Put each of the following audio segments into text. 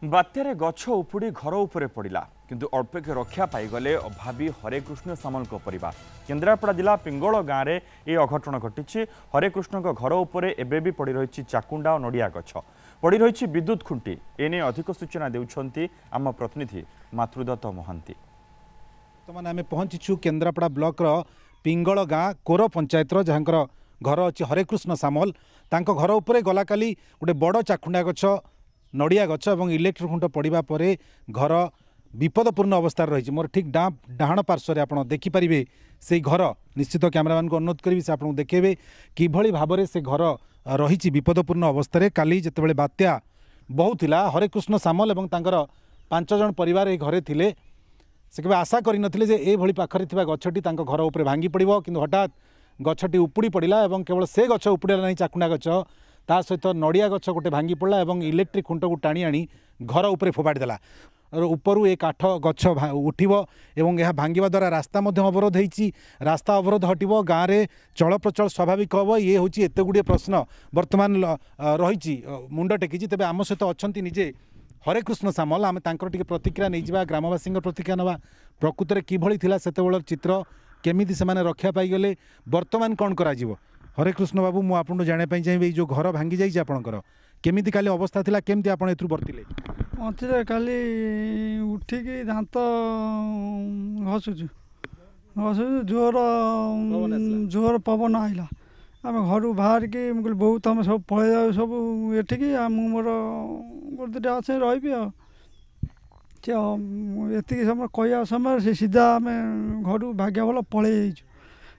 ବାତ୍ୟାରେ ଗଛ ଉପୁଡ଼ି ଘର ଉପରେ ପଡ଼ିଲା କିନ୍ତୁ ଅଳ୍ପକେ ରକ୍ଷା ପାଇଗଲେ ଅଭାବୀ ହରେକୃଷ୍ଣ ସାମଲଙ୍କ ପରିବାର କେନ୍ଦ୍ରାପଡ଼ା ଜିଲ୍ଲା ପିଙ୍ଗଳ ଗାଁରେ ଏହି ଅଘଟଣ ଘଟିଛି ହରେକୃଷ୍ଣଙ୍କ ଘର ଉପରେ ଏବେ ବି ପଡ଼ି ରହିଛି ଚାକୁଣ୍ଡା ଓ ନଡ଼ିଆ ଗଛ ପଡ଼ି ରହିଛି ବିଦ୍ୟୁତ୍ ଖୁଣ୍ଟି ଏନେଇ ଅଧିକ ସୂଚନା ଦେଉଛନ୍ତି ଆମ ପ୍ରତିନିଧି ମାତୃଦତ୍ତ ମହାନ୍ତି ବର୍ତ୍ତମାନ ଆମେ ପହଞ୍ଚିଛୁ କେନ୍ଦ୍ରାପଡ଼ା ବ୍ଲକର ପିଙ୍ଗଳ ଗାଁ କୋର ପଞ୍ଚାୟତର ଯାହାଙ୍କର ଘର ଅଛି ହରେକୃଷ୍ଣ ସାମଲ ତାଙ୍କ ଘର ଉପରେ ଗଲାକାଲି ଗୋଟେ ବଡ଼ ଚାକୁଣ୍ଡା ଗଛ ନଡ଼ିଆ ଗଛ ଏବଂ ଇଲେକ୍ଟ୍ରି ଖୁଣ୍ଟ ପଡ଼ିବା ପରେ ଘର ବିପଦପୂର୍ଣ୍ଣ ଅବସ୍ଥାରେ ରହିଛି ମୋର ଠିକ୍ ଡାହାଣ ପାର୍ଶ୍ୱରେ ଆପଣ ଦେଖିପାରିବେ ସେଇ ଘର ନିଶ୍ଚିତ କ୍ୟାମେରାମ୍ୟାନଙ୍କୁ ଅନୁରୋଧ କରିବି ସେ ଆପଣଙ୍କୁ ଦେଖେଇବେ କିଭଳି ଭାବରେ ସେ ଘର ରହିଛି ବିପଦପୂର୍ଣ୍ଣ ଅବସ୍ଥାରେ କାଲି ଯେତେବେଳେ ବାତ୍ୟା ବହୁଥିଲା ହରେକୃଷ୍ଣ ସାମଲ ଏବଂ ତାଙ୍କର ପାଞ୍ଚ ଜଣ ପରିବାର ଏହି ଘରେ ଥିଲେ ସେ କେବେ ଆଶା କରିନଥିଲେ ଯେ ଏଇଭଳି ପାଖରେ ଥିବା ଗଛଟି ତାଙ୍କ ଘର ଉପରେ ଭାଙ୍ଗି ପଡ଼ିବ କିନ୍ତୁ ହଠାତ୍ ଗଛଟି ଉପୁଡ଼ି ପଡ଼ିଲା ଏବଂ କେବଳ ସେ ଗଛ ଉପୁଡ଼ିଲା ନାହିଁ ଚାକୁଣ୍ଡା ଗଛ ତା ସହିତ ନଡ଼ିଆ ଗଛ ଗୋଟେ ଭାଙ୍ଗି ପଡ଼ିଲା ଏବଂ ଇଲେକ୍ଟ୍ରିକ୍ ଖୁଣ୍ଟକୁ ଟାଣି ଆଣି ଘର ଉପରେ ଫୋପାଡ଼ି ଦେଲା ଉପରୁ ଏ କାଠ ଗଛ ଉଠିବ ଏବଂ ଏହା ଭାଙ୍ଗିବା ଦ୍ୱାରା ରାସ୍ତା ମଧ୍ୟ ଅବରୋଧ ହେଇଛି ରାସ୍ତା ଅବରୋଧ ହଟିବ ଗାଁରେ ଚଳପ୍ରଚଳ ସ୍ୱାଭାବିକ ହେବ ଇଏ ହେଉଛି ଏତେ ଗୁଡ଼ିଏ ପ୍ରଶ୍ନ ବର୍ତ୍ତମାନ ରହିଛି ମୁଣ୍ଡ ଟେକିଛି ତେବେ ଆମ ସହିତ ଅଛନ୍ତି ନିଜେ ହରେକୃଷ୍ଣ ସାମଲ ଆମେ ତାଙ୍କର ଟିକେ ପ୍ରତିକ୍ରିୟା ନେଇଯିବା ଗ୍ରାମବାସୀଙ୍କ ପ୍ରତିକ୍ରିୟା ନେବା ପ୍ରକୃତରେ କିଭଳି ଥିଲା ସେତେବେଳର ଚିତ୍ର କେମିତି ସେମାନେ ରକ୍ଷା ପାଇଗଲେ ବର୍ତ୍ତମାନ କ'ଣ କରାଯିବ हरेकृष्ण बाबु म आउँछु जाँदापि चाहिँ जो घर भाङिजाइछ आपिति काली अवस्था के मेरो खालि उठिक दान्त घसुछु जो जोर पवन आउँ घरु बाहिक बहुत सबै पल सबै एठिक म दुईटा चाहिँ रि यति समय कि सिधा आमे घर भाग्य भए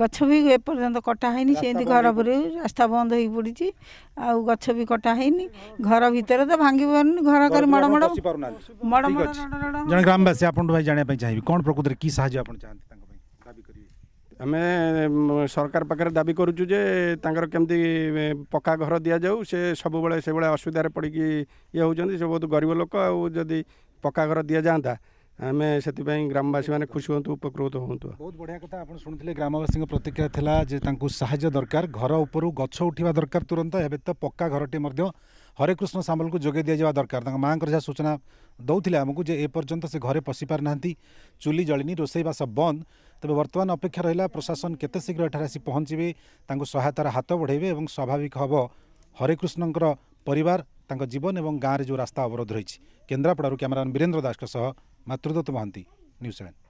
ଗଛ ବି ଏପର୍ଯ୍ୟନ୍ତ କଟା ହେଇନି ସେମିତି ଘର ଉପରେ ରାସ୍ତା ବନ୍ଦ ହେଇ ପଡ଼ିଛି ଆଉ ଗଛ ବି କଟା ହେଇନି ଘର ଭିତରେ ତ ଭାଙ୍ଗି ପାରୁନି ଘର କରି ମଡ଼ ମଡ଼ ମଡ଼ ମଡ଼ ଜଣେ ଗ୍ରାମବାସୀ ଆପଣଙ୍କ ପାଇଁ ଜାଣିବା ପାଇଁ ଚାହିଁବି କ'ଣ ପ୍ରକୃତରେ କି ସାହାଯ୍ୟ ଆପଣ ଚାହାନ୍ତି ତାଙ୍କ ପାଇଁ ଦାବି କରିବେ ଆମେ ସରକାର ପାଖରେ ଦାବି କରୁଛୁ ଯେ ତାଙ୍କର କେମିତି ପକ୍କା ଘର ଦିଆଯାଉ ସେ ସବୁବେଳେ ସେଭଳିଆ ଅସୁବିଧାରେ ପଡ଼ିକି ଇଏ ହେଉଛନ୍ତି ସେ ବହୁତ ଗରିବ ଲୋକ ଆଉ ଯଦି ପକ୍କା ଘର ଦିଆଯାଆନ୍ତା आमे आमेपी ग्रामवासी मुसी हुँदो उपकृत बहुत बढिया कथा शु ग्रामवासीको प्रतिक्रिया थिहाज्य दरकार घर उप गछ उठा दरकार तुरंत एब त पक्का हरे कृष्ण घरटिम हरेकृष्ण सबलको जोइदिया दरकार माँको जहाँ सूचना दोलामु ए पर्न्त पसि पारिना चुली जलि रोसै बास बन्द तपाईँ वर्तमान अपेक्षा र प्रशासन केत शीघ्र एठ पहचवे त सहायतार हात बढै स्वाभाविक हे हरेकृष्णको ତାଙ୍କ ଜୀବନ ଏବଂ ଗାଁରେ ଯେଉଁ ରାସ୍ତା ଅବରୋଧ ରହିଛି କେନ୍ଦ୍ରାପଡ଼ାରୁ କ୍ୟାମେରାମ୍ୟାନ୍ ବୀରେନ୍ଦ୍ର ଦାସଙ୍କ ସହ ମାତୃଦତ୍ତ ମହାନ୍ତି ନ୍ୟୁଜ୍ ସେଭେନ୍